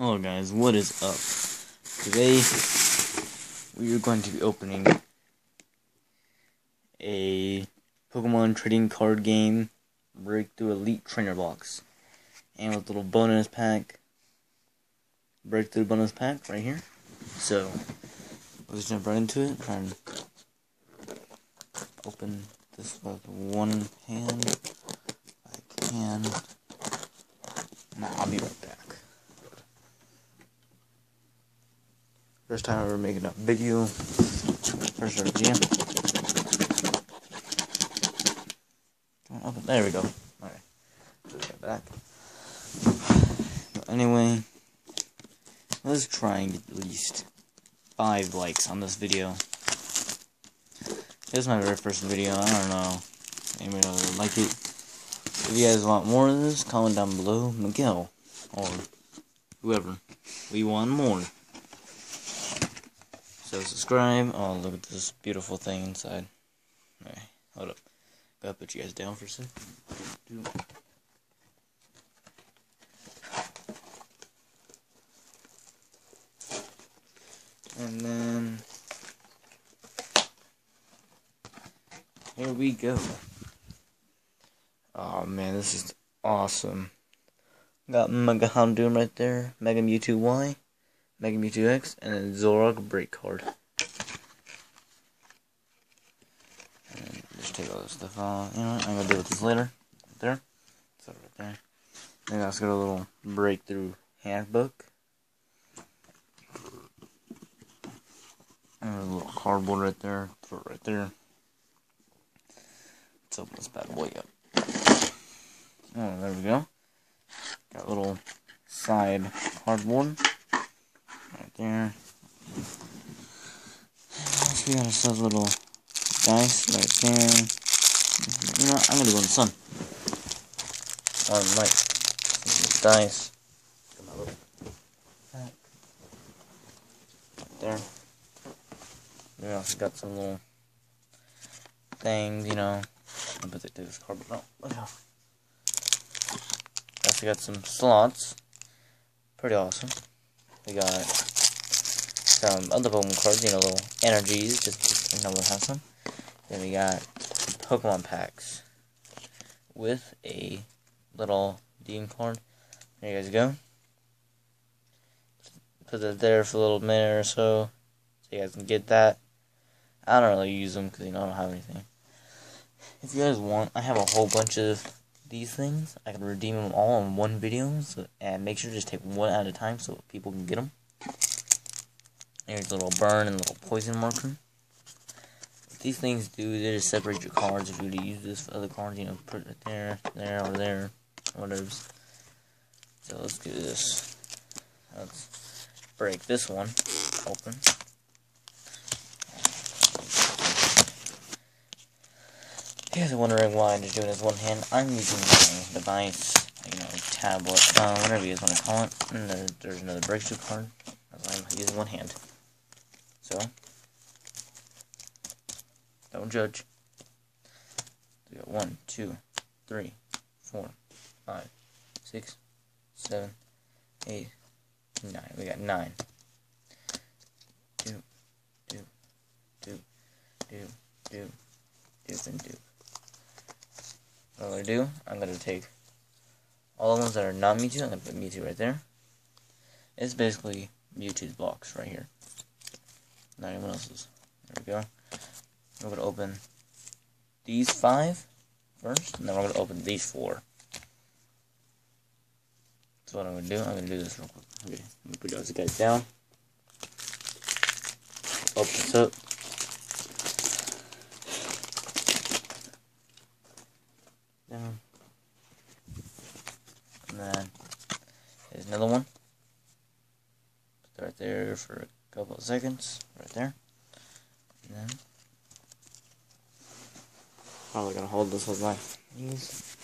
Hello guys, what is up? Today we are going to be opening a Pokemon trading card game Breakthrough Elite Trainer box. And with a little bonus pack Breakthrough bonus pack right here. So let's jump right into it. Try and open this with one hand. I can. Nah, I'll be right back. First time ever making a video. First review. There we go. Alright. Back. But anyway, let's try and get at least five likes on this video. This is my very first video. I don't know. Anybody else like it? If you guys want more of this, comment down below. Miguel. Or whoever. We want more. So subscribe. Oh, look at this beautiful thing inside. Alright, hold up. Gotta put you guys down for a sec. And then here we go. Oh man, this is awesome. Got Mega Houndoom right there, Mega Mewtwo Y. Mega Mewtwo X, and then Zoroark break card. And just take all this stuff off. You know what? I'm gonna deal with this later. Right there. So right there. Then I also got a little breakthrough handbook. And a little cardboard right there. Put it right there. Let's open this bad boy up. Oh, there we go. Got a little side cardboard there. So we got ourselves a little dice right there. You know, I'm gonna go in the sun. On light. Dice. Right there. We also got some little things, you know. I'll put this cardboard out. Look how. Also got some slots. Pretty awesome. We got some other Pokemon cards, you know, little energies, just know, we'll have some. Then we got Pokemon packs with a little Dean card. There you guys go. Put that there for a little minute or so, so you guys can get that. I don't really use them because you know I don't have anything. If you guys want, I have a whole bunch of these things. I can redeem them all in one video, so, and make sure to just take one at a time so people can get them. There's a little burn and a little poison marker. What these things do, they just separate your cards if you were to use this for other cards, you know, put it there, there, or there, whatever. So let's do this. Let's break this one open. You guys are wondering why I'm just doing this one hand. I'm using my device, you know, tablet, whatever you guys want to call it. And there's another breakthrough card. I'm using one hand. So, don't judge. We got one, two, three, four, five, six, seven, eight, nine. We got nine. Do, do, do, do, do, do, and do. What I'm gonna do, I'm gonna take all the ones that are not Mewtwo, I'm gonna put Mewtwo right there. It's basically Mewtwo's box right here. Not anyone else's. There we go. We're going to open these five first, and then we're going to open these four. So what I'm going to do, I'm going to do this real quick. Okay, I'm going to put those guys down. Open this up. Down. And then, there's another one. Put that right there for a couple of seconds right there. And then probably gonna hold this with my knees.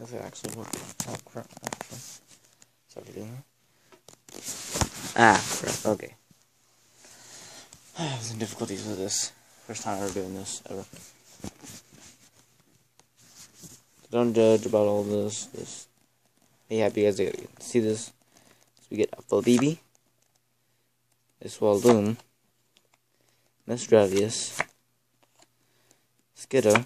If it actually works. Oh crap, actually. Ah crap, okay. I have some difficulties with this. First time ever doing this ever. So don't judge about all this. Just be happy you guys see this. So we get a full BB, a Swalloom, Misdreavus, Skiddo,